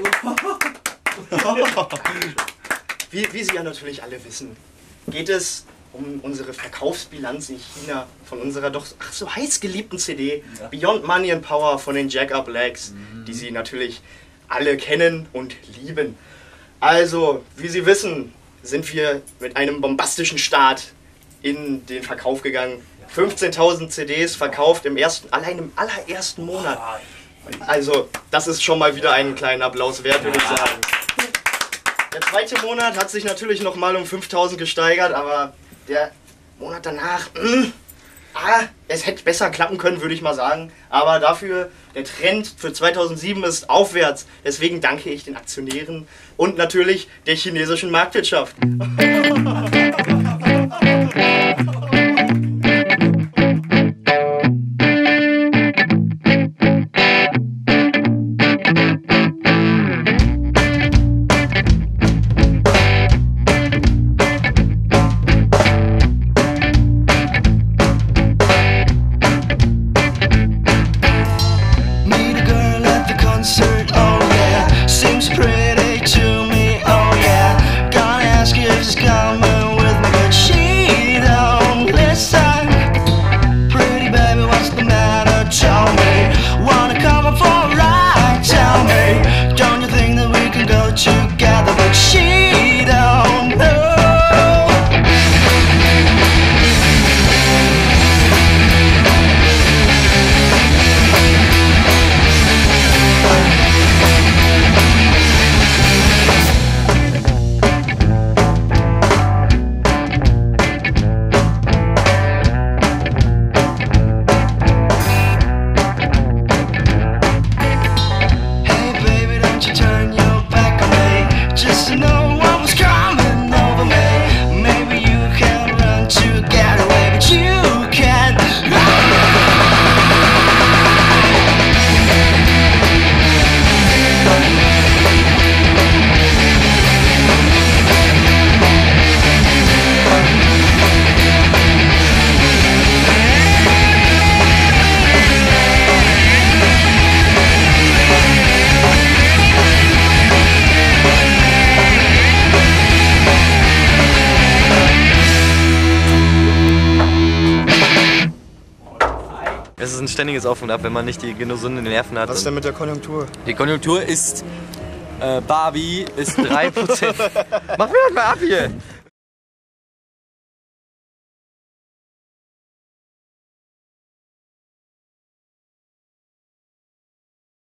Wie, wie Sie ja natürlich alle wissen, geht es um unsere Verkaufsbilanz in China von unserer doch ach, so heiß geliebten CD Ja. Beyond Money and Power von den Jack Up Legs, Mhm. die Sie natürlich alle kennen und lieben. Also, wie Sie wissen, sind wir mit einem bombastischen Start in den Verkauf gegangen. 15.000 CDs verkauft im ersten, allein im allerersten Monat. Also, das ist schon mal wieder einen kleinen Applaus wert, würde ich sagen. Der zweite Monat hat sich natürlich noch mal um 5000 gesteigert, aber der Monat danach, mh, ah, es hätte besser klappen können, würde ich mal sagen. Aber dafür, der Trend für 2007 ist aufwärts. Deswegen danke ich den Aktionären und natürlich der chinesischen Marktwirtschaft. concerned. Oh. Just know Es ist ein ständiges Auf und Ab, wenn man nicht die gesunden Nerven hat. Was ist denn mit der Konjunktur? Die Konjunktur ist. Äh, Barbie ist 3%. Mach mir das mal ab hier!